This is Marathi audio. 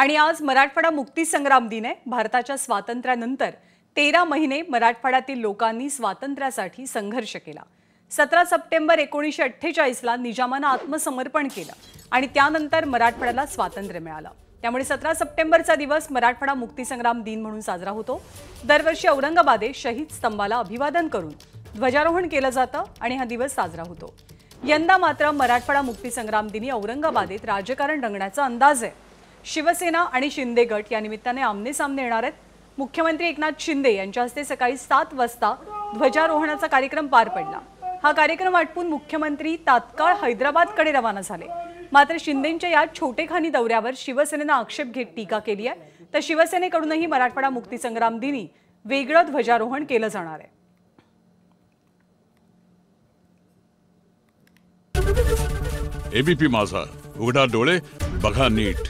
आणि आज मराठवाडा मुक्तीसंग्राम दिन आहे. भारताच्या स्वातंत्र्यानंतर तेरा महिने मराठवाड्यातील लोकांनी स्वातंत्र्यासाठी संघर्ष केला. सतरा सप्टेंबर एकोणीसशे अठ्ठेचाळीसला निजामानं आत्मसमर्पण केलं आणि त्यानंतर मराठवाड्याला स्वातंत्र्य मिळालं. त्यामुळे सतरा सप्टेंबरचा दिवस मराठवाडा मुक्तीसंग्राम दिन म्हणून साजरा होतो. दरवर्षी औरंगाबादेत शहीद स्तंभाला अभिवादन करून ध्वजारोहण केलं जातं आणि हा दिवस साजरा होतो. यंदा मात्र मराठवाडा मुक्तीसंग्राम दिनी औरंगाबादेत राजकारण रंगण्याचा अंदाज आहे. शिवसेना आणि शिंदे गट या निमित्ताने आमने सामने येणार आहेत. मुख्यमंत्री एकनाथ शिंदे यांच्या हस्ते सकाळी सात वाजता ध्वजारोहणाचा कार्यक्रम पार पडला. हा कार्यक्रम आटपून मुख्यमंत्री तात्काळ हैदराबादकडे रवाना झाले. मात्र शिंदेंच्या या छोटेखानी दौऱ्यावर शिवसेनेनं आक्षेप घेत टीका केली आहे. तर शिवसेनेकडूनही मराठवाडा मुक्तीसंग्राम दिनी वेगळं ध्वजारोहण केलं जाणार आहे. एबीपी माझा. उघडा डोळे बघा नीट.